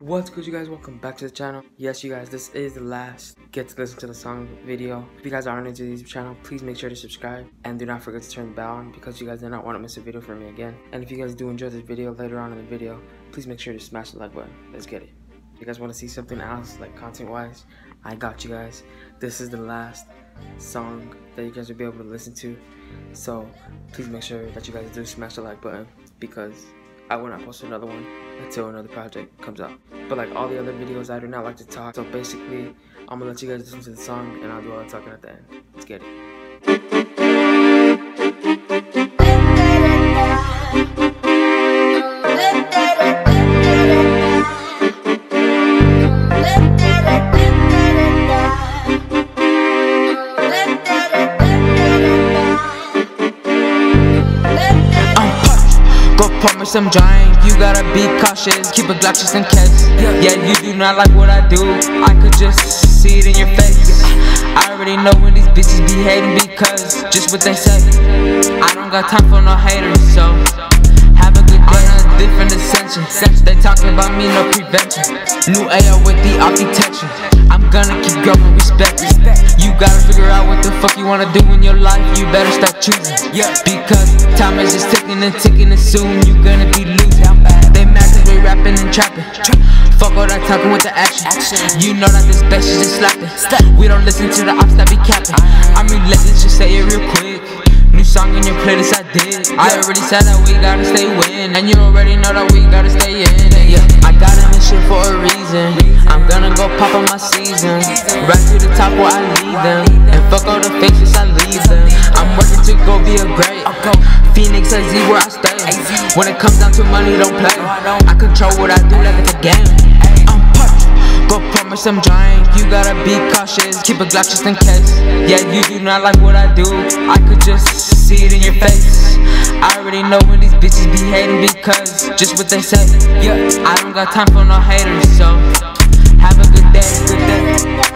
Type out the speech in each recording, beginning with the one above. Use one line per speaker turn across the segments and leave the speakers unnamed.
What's good you guys? Welcome back to the channel. Yes you guys, this is the last get to listen to the song video. If you guys aren't into this channel, please make sure to subscribe and do not forget to turn the bell on because you guys do not want to miss a video from me again. And if you guys do enjoy this video later on in the video, please make sure to smash the like button. Let's get it. If you guys want to see something else like content wise, I got you guys. This is the last song that you guys will be able to listen to. So please make sure that you guys do smash the like button because I will not post another one until another project comes out. But like all the other videos, I do not like to talk. So basically, I'm gonna let you guys listen to the song and I'll do all the talking at the end. Let's get it.
Me some giant, you gotta be cautious. Keep a Glock just in case. Yeah, you do not like what I do. I could just see it in your face. I already know when these bitches be hating because just what they say. I don't got time for no haters, so different ascension. They talking about me, no prevention. New AR with the architecture. I'm gonna keep growing respect. You gotta figure out what the fuck you wanna do in your life. You better start choosing. Yeah, because time is just ticking and ticking, and soon you gonna be losing. They mad cause we rapping and trapping. Fuck all that talking with the action. You know that this bitch is just slapping. We don't listen to the ops that be capping. I mean, let's just say it real quick. Playlist, I did. I already said that we gotta stay win, and you already know that we gotta stay in. Yeah, I got in this shit for a reason. I'm gonna go pop on my season, right to the top where I lead them, and fuck all the faces I leave them. I'm working to go be a great. Phoenix AZ where I stay. When it comes down to money, don't play. I control what I do like it's a game. I'm punched. Go me some giant, you gotta be cautious. Keep a Glock just in case. Yeah, you do not like what I do. I could just see it in your face. I already know when these bitches be hating because just what they say. Yeah, I don't got time for no haters, so have a good day, good day.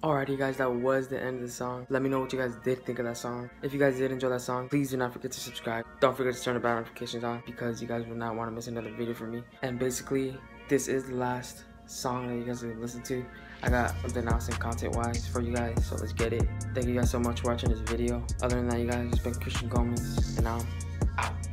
Alrighty guys, that was the end of the song. Let me know what you guys did think of that song. If you guys did enjoy that song, please do not forget to subscribe. Don't forget to turn the bell notifications on because you guys will not want to miss another video from me. And basically, this is the last song that you guys will listen to. I got something else in content wise for you guys, so let's get it. Thank you guys so much for watching this video. Other than that, you guys, it's been Christian Gomez, and I'm out.